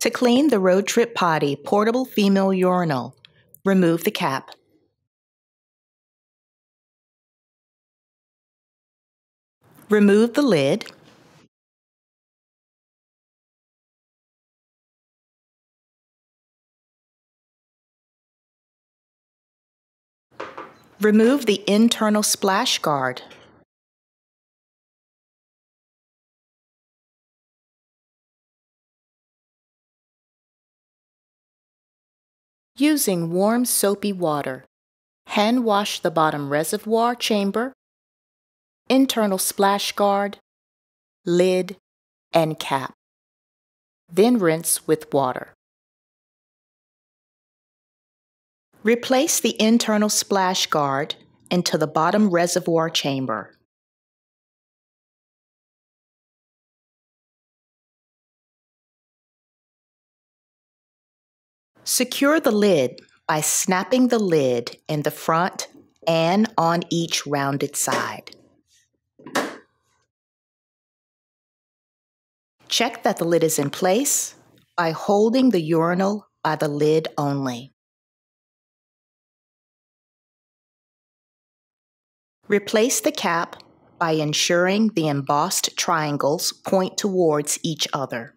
To clean the Road Trip Potty portable female urinal, remove the cap. Remove the lid. Remove the internal splash guard. Using warm soapy water, hand wash the bottom reservoir chamber, internal splash guard, lid, and cap. Then rinse with water. Replace the internal splash guard into the bottom reservoir chamber. Secure the lid by snapping the lid in the front and on each rounded side. Check that the lid is in place by holding the urinal by the lid only. Replace the cap by ensuring the embossed triangles point towards each other.